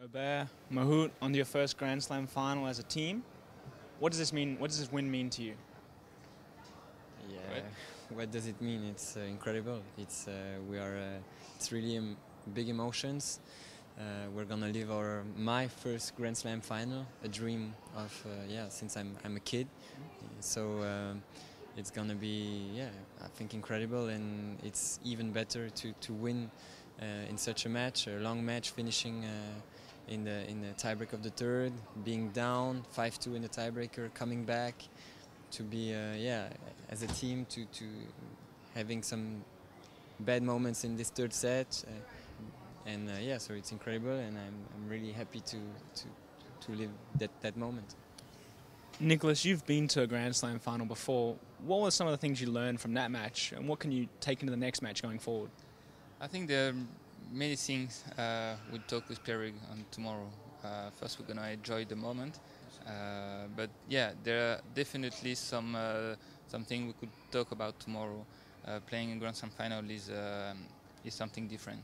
Herbert, Mahut, on your first Grand Slam final as a team. What does this mean? What does this win mean to you? Yeah, Right. what does it mean? It's uh, incredible. It's uh, we are. Uh, it's really um, big emotions. Uh, we're gonna live our my first Grand Slam final, a dream of uh, yeah since I'm I'm a kid. So um, it's gonna be yeah I think incredible, and it's even better to to win uh, in such a match, a long match, finishing. In the in the tiebreak of the third, being down 5-2 in the tiebreaker, coming back, to be uh, yeah as a team to to having some bad moments in this third set uh, and uh, yeah so it's incredible and I'm, I'm really happy to to to live that that moment Nicolas, you've been to a Grand Slam final before. What were some of the things you learned from that match, and what can you take into the next match going forward? I think there are many things uh, we'll talk with Pierre on tomorrow. Uh, first, we're gonna enjoy the moment, uh, but yeah, there are definitely some something we could talk about tomorrow. Playing in Grand Slam final is um is something different,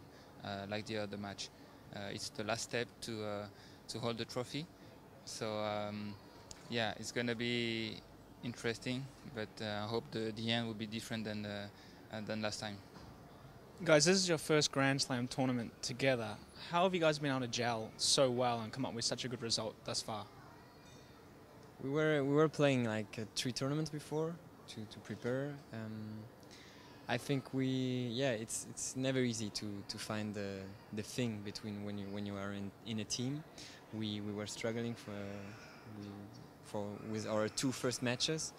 like the other match. It's the last step to to hold the trophy, so um, yeah, it's gonna be interesting. But I hope the, the end will be different than uh, than last time. Guys, this is your first Grand Slam tournament together. How have you guys been able to gel so well and come up with such a good result thus far? we were we were playing like uh, three tournaments before to to prepare um, I think we yeah it's it's never easy to to find the the thing between when you when you are in in a team we we were struggling for we, for with our two first matches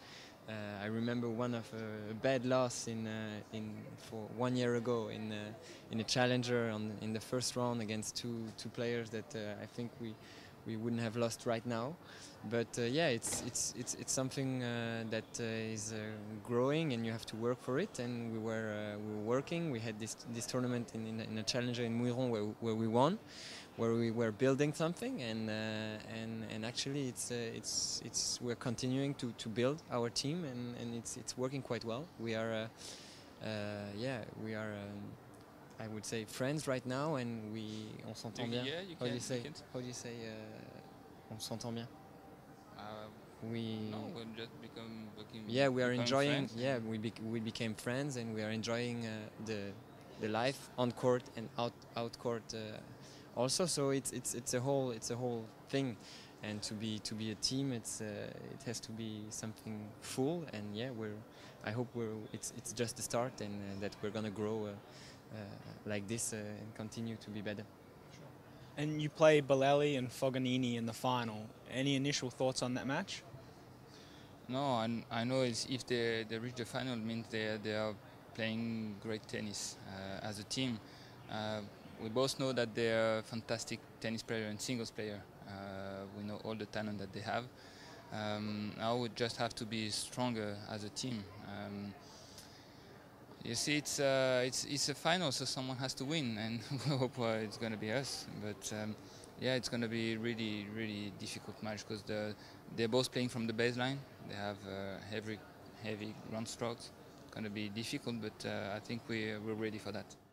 I remember one of a bad loss in uh, in for one year ago in uh, in a challenger on in the first round against two two players that uh, I think we we wouldn't have lost right now. But uh, yeah, it's it's it's it's something uh, that uh, is growing, and you have to work for it. And we were we were working. We had this this tournament in, in, a, in a challenger in Muiron where, where we won, where we were building something, and and and actually it's it's it's we're continuing to, to build our team, and, and it's it's working quite well. We are. Yeah, we are. Um, I would say friends right now, and we on s'entend bien. Yeah, you How do you say? you. How do you say? Uh, on s'entend bien. Uh, We. no, we'll just become. Yeah, we are enjoying. friends. Yeah, we bec we became friends, and we are enjoying uh, the the life on court and out out court uh, also. So it's it's it's a whole it's a whole thing, and to be to be a team, it's uh, it has to be something full. And yeah, we're. I hope we're. It's it's just the start, and uh, that we're gonna grow like this uh, and continue to be better. And you play Bolelli and Fognini in the final. Any initial thoughts on that match? No, I, I know it's, if they, they reach the final, means they they are playing great tennis uh, as a team. Uh, we both know that they are fantastic tennis player and singles player. Uh, we know all the talent that they have. Um, now we just have to be stronger as a team. Um, you see, it's uh, it's it's a final, so someone has to win, and we hope uh, it's going to be us. But um, yeah, it's going to be really really difficult match because the, they're both playing from the baseline. They have uh, heavy heavy ground strokes. It's going to be difficult, but uh, I think we we're ready for that.